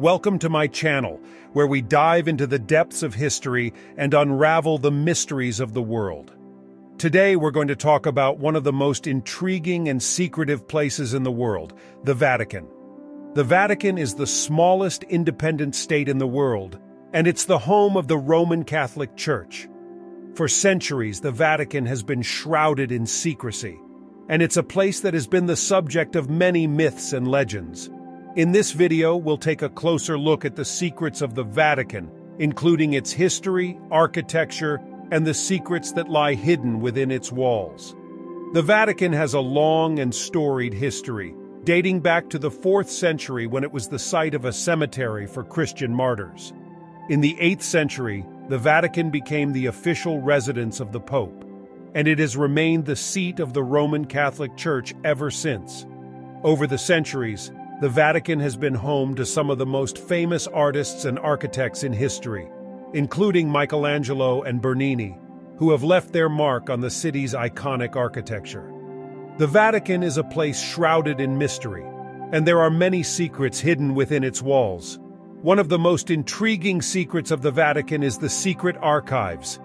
Welcome to my channel, where we dive into the depths of history and unravel the mysteries of the world. Today we're going to talk about one of the most intriguing and secretive places in the world, the Vatican. The Vatican is the smallest independent state in the world, and it's the home of the Roman Catholic Church. For centuries, the Vatican has been shrouded in secrecy, and it's a place that has been the subject of many myths and legends. In this video, we'll take a closer look at the secrets of the Vatican, including its history, architecture, and the secrets that lie hidden within its walls. The Vatican has a long and storied history, dating back to the 4th century when it was the site of a cemetery for Christian martyrs. In the 8th century, the Vatican became the official residence of the Pope, and it has remained the seat of the Roman Catholic Church ever since. Over the centuries, the Vatican has been home to some of the most famous artists and architects in history, including Michelangelo and Bernini, who have left their mark on the city's iconic architecture. The Vatican is a place shrouded in mystery, and there are many secrets hidden within its walls. One of the most intriguing secrets of the Vatican is the secret archives.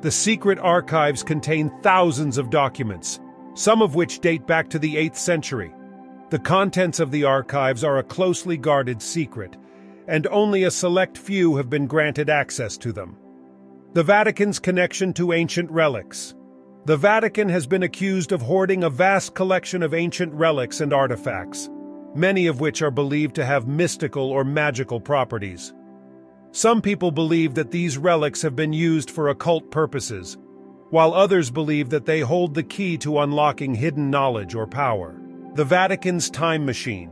The secret archives contain thousands of documents, some of which date back to the 8th century. The contents of the archives are a closely guarded secret, and only a select few have been granted access to them. The Vatican's connection to ancient relics. The Vatican has been accused of hoarding a vast collection of ancient relics and artifacts, many of which are believed to have mystical or magical properties. Some people believe that these relics have been used for occult purposes, while others believe that they hold the key to unlocking hidden knowledge or power. The Vatican's Time Machine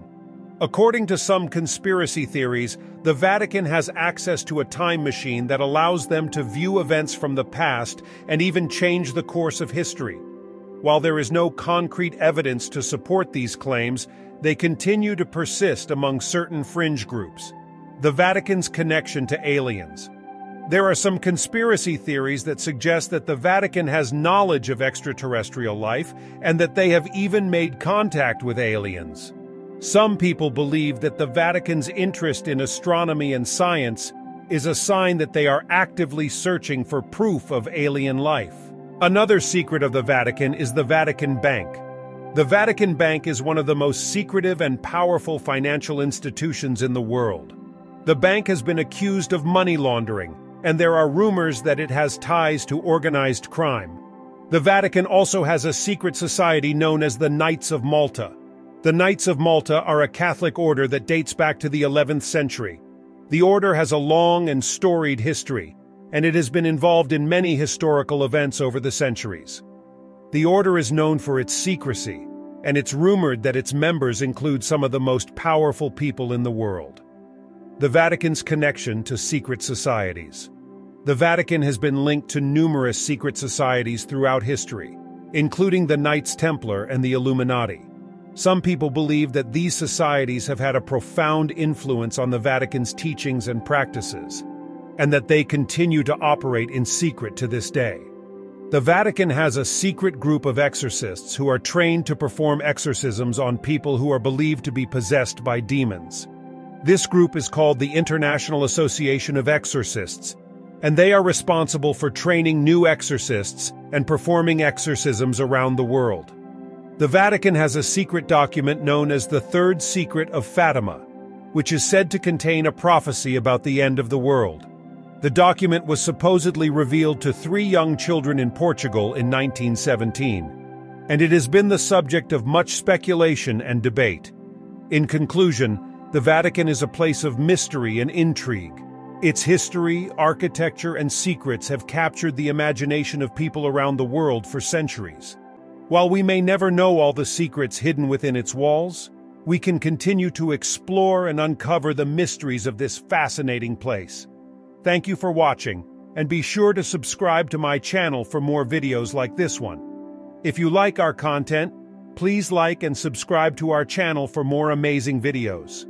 According to some conspiracy theories, the Vatican has access to a time machine that allows them to view events from the past and even change the course of history. While there is no concrete evidence to support these claims, they continue to persist among certain fringe groups. The Vatican's connection to aliens. There are some conspiracy theories that suggest that the Vatican has knowledge of extraterrestrial life and that they have even made contact with aliens. Some people believe that the Vatican's interest in astronomy and science is a sign that they are actively searching for proof of alien life. Another secret of the Vatican is the Vatican Bank. The Vatican Bank is one of the most secretive and powerful financial institutions in the world. The bank has been accused of money laundering, and there are rumors that it has ties to organized crime. The Vatican also has a secret society known as the Knights of Malta. The Knights of Malta are a Catholic order that dates back to the 11th century. The order has a long and storied history, and it has been involved in many historical events over the centuries. The order is known for its secrecy, and it's rumored that its members include some of the most powerful people in the world the Vatican's connection to secret societies. The Vatican has been linked to numerous secret societies throughout history, including the Knights Templar and the Illuminati. Some people believe that these societies have had a profound influence on the Vatican's teachings and practices, and that they continue to operate in secret to this day. The Vatican has a secret group of exorcists who are trained to perform exorcisms on people who are believed to be possessed by demons. This group is called the International Association of Exorcists, and they are responsible for training new exorcists and performing exorcisms around the world. The Vatican has a secret document known as the Third Secret of Fatima, which is said to contain a prophecy about the end of the world. The document was supposedly revealed to three young children in Portugal in 1917, and it has been the subject of much speculation and debate. In conclusion, the Vatican is a place of mystery and intrigue. Its history, architecture, and secrets have captured the imagination of people around the world for centuries. While we may never know all the secrets hidden within its walls, we can continue to explore and uncover the mysteries of this fascinating place. Thank you for watching, and be sure to subscribe to my channel for more videos like this one. If you like our content, please like and subscribe to our channel for more amazing videos.